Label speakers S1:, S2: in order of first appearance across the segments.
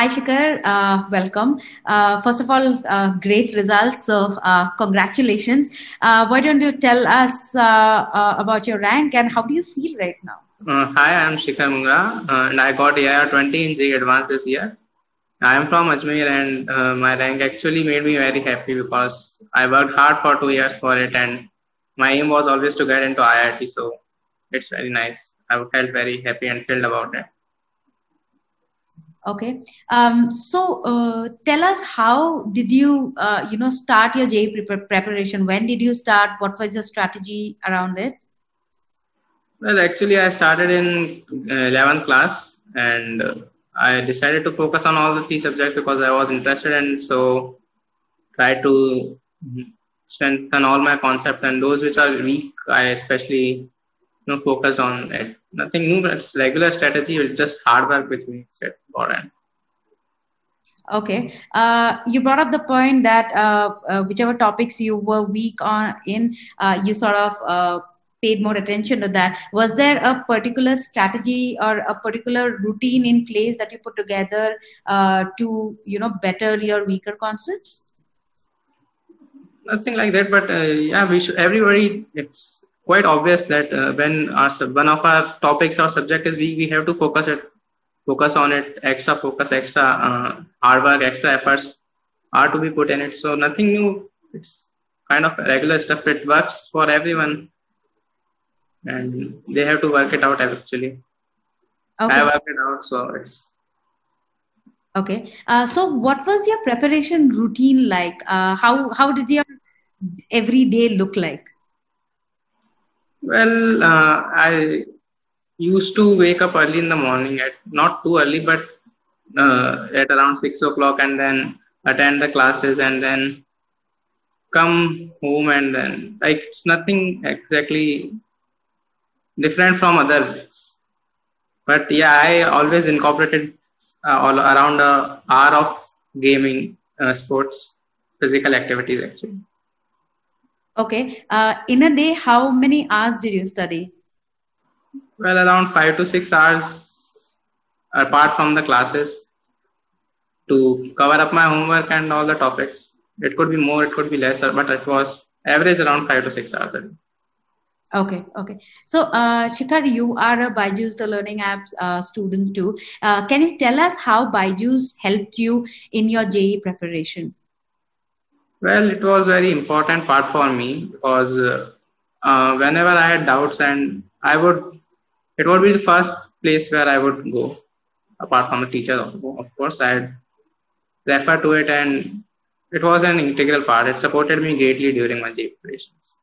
S1: Hi, Shikhar. Uh, welcome. Uh, first of all, uh, great results. So, uh, congratulations. Uh, why don't you tell us uh, about your rank and how do you feel right now?
S2: hi, I'm Shikhar Mundra, and I got AIR 20 in JEE Advanced this year. I am from Ajmer, and my rank actually made me very happy because I worked hard for two years for it, and my aim was always to get into IIT. So, it's very nice. I felt very happy and thrilled about it.
S1: Okay. Um, so uh, tell us how did you uh, you know start your pre- preparation? When did you start? What was your strategy around it?
S2: Well, actually, I started in uh, 11th class and uh, I decided to focus on all the three subjects because I was interested and so try to strengthen all my concepts and those which are weak, I especially you know focused on it nothing new, but it's regular strategy. It's just hard work which makes it important.
S1: Okay, uh, you brought up the point that uh, uh, whichever topics you were weak on in, uh, you sort of uh, paid more attention to that. Was there a particular strategy or a particular routine in place that you put together uh, to, you know, better your weaker concepts?
S2: Nothing like that, but yeah, we should. Everybody, it's quite obvious that uh, when our one of our topics or subject is weak, we have to focus it, focus on it, extra focus, extra uh, hard work, extra efforts are to be put in it. So nothing new. It's kind of regular stuff. It works for everyone, and they have to work it out actually. Okay. I worked it out, so it's
S1: okay. Uh, so what was your preparation routine like? Uh, how how did your every day look like?
S2: Well, uh, I used to wake up early in the morning at not too early, but uh, at around six o'clock, and then attend the classes, and then come home, and then like it's nothing exactly different from others. But yeah, I always incorporated uh, all around a hour of gaming, uh, sports, physical activities actually.
S1: Okay. Uh, in a day, how many hours did you study?
S2: Well, around five to six hours apart from the classes to cover up my homework and all the topics. It could be more, it could be lesser, but it was average around five to six hours.
S1: Okay, okay. So, uh, Shikhar, you are a Byju's the Learning Apps uh, student too. Uh, can you tell us how Byju's helped you in your JEE preparation?
S2: Well, it was very important part for me because uh, uh, whenever I had doubts and I would, it would be the first place where I would go, apart from the teacher, of course. I'd refer to it and it was an integral part. It supported me greatly during my preparations.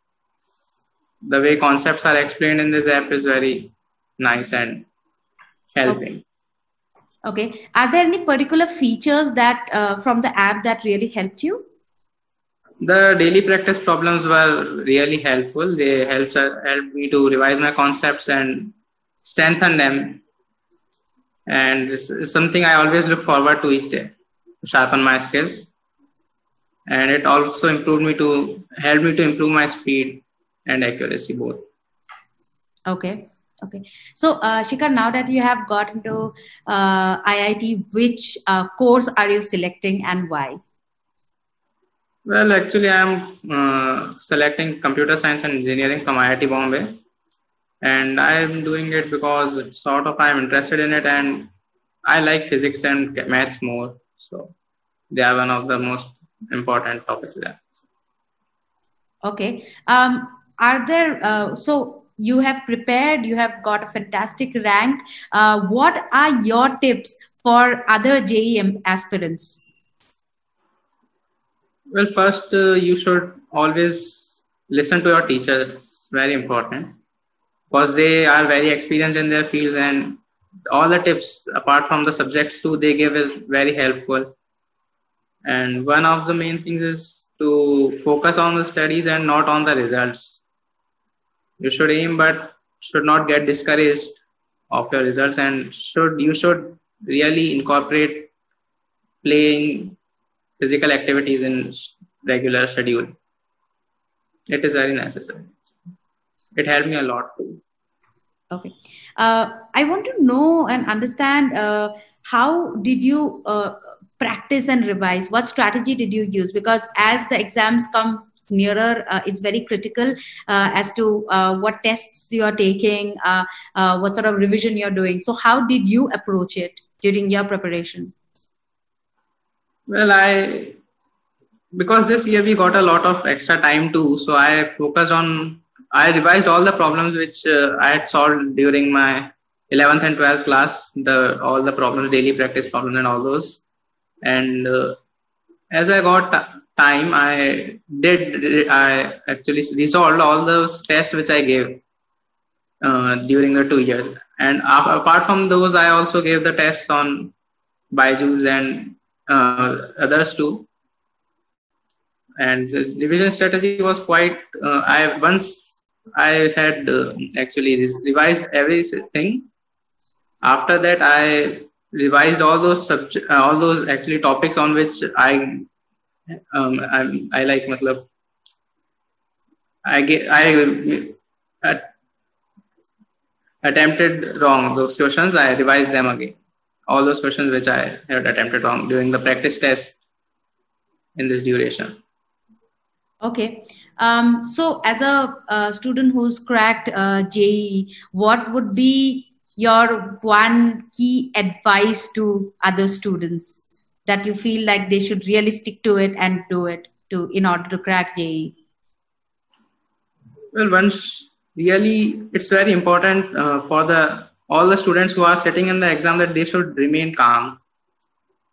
S2: The way concepts are explained in this app is very nice and helping.
S1: Okay. okay. Are there any particular features that uh, from the app that really helped you?
S2: The daily practice problems were really helpful. They helped, helped me to revise my concepts and strengthen them. And this is something I always look forward to each day to sharpen my skills. And it also improved me to help me to improve my speed and accuracy both.
S1: Okay. Okay. So, uh, Shikhar, now that you have got into uh, IIT, which uh, course are you selecting and why?
S2: Well, actually, I'm uh, selecting computer science and engineering from IIT Bombay, and I'm doing it because sort of I'm interested in it, and I like physics and maths more. So they are one of the most important topics there.
S1: Okay. Um, are there uh, so you have prepared? You have got a fantastic rank. Uh, what are your tips for other JEE aspirants?
S2: Well, first, uh, you should always listen to your teacher. It's very important because they are very experienced in their field and all the tips, apart from the subjects too, they give is very helpful. And one of the main things is to focus on the studies and not on the results. You should aim, but should not get discouraged of your results, and should you should really incorporate playing physical activities in regular schedule. It is very necessary. It helped me a lot too.
S1: Okay. Uh, I want to know and understand uh, how did you uh, practice and revise? What strategy did you use? Because as the exams come nearer, uh, it's very critical uh, as to uh, what tests you are taking, what sort of revision you're doing. So, how did you approach it during your preparation?
S2: Well, I because this year we got a lot of extra time too, so I focused on I revised all the problems which uh, I had solved during my 11th and 12th class, the all the problems, daily practice problems, and all those. And uh, as I got time, I did I actually resolved all those tests which I gave uh, during the two years. And apart from those, I also gave the tests on Byju's and uh, others too. And the revision strategy was quite. Uh, I once I had uh, actually revised everything. After that, I revised all those subject, uh, all those actually topics on which I, um, I, I like, matlab, I get, I uh, attempted wrong those questions. I revised them again all those questions which I had attempted wrong during the practice test in this duration.
S1: Okay. Um, so, as a, student who's cracked uh, JEE, what would be your one key advice to other students that you feel like they should really stick to it and do it to in order to crack JEE?
S2: Well, once really, it's very important uh, for the all the students who are sitting in the exam that they should remain calm.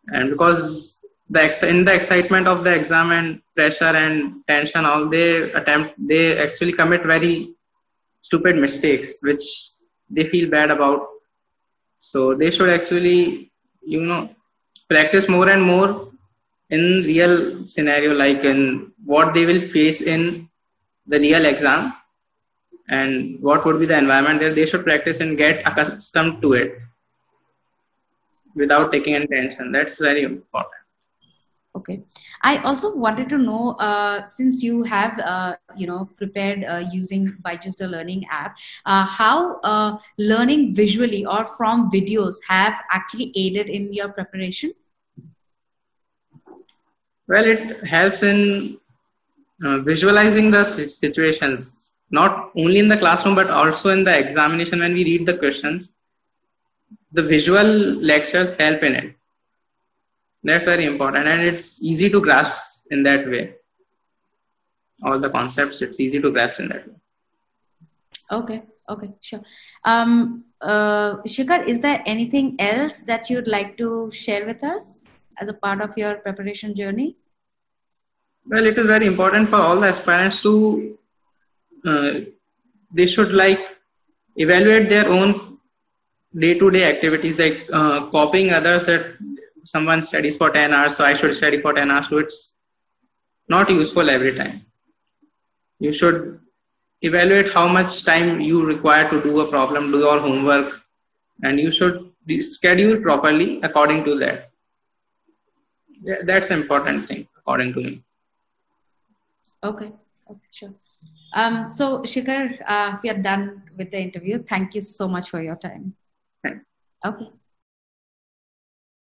S2: And because the ex- in the excitement of the exam and pressure and tension all they attempt they actually commit very stupid mistakes which they feel bad about. So they should actually you know practice more and more in real scenario like in what they will face in the real exam and what would be the environment there they should practice and get accustomed to it without taking any tension? That's very important.
S1: Okay. I also wanted to know uh, since you have uh, you know prepared uh, using byju's the learning app uh, how uh, learning visually or from videos have actually aided in your preparation?
S2: Well it helps in uh, visualizing the situations not only in the classroom but also in the examination when we read the questions. The visual lectures help in it. That's very important and it's easy to grasp in that way. All the concepts it's easy to grasp in that way.
S1: Okay okay sure. Um uh, Shikhar, is there anything else that you'd like to share with us as a part of your preparation journey?
S2: Well, it is very important for all the aspirants to they should like evaluate their own day-to-day activities like uh, copying others that someone studies for 10 hours so i should study for 10 hours so it's not useful every time. You should evaluate how much time you require to do a problem do your homework and you should schedule properly according to that. That's important thing according to me.
S1: Okay. Okay sure um, so, Shikhar, uh, we are done with the interview. Thank you so much for your time. Okay.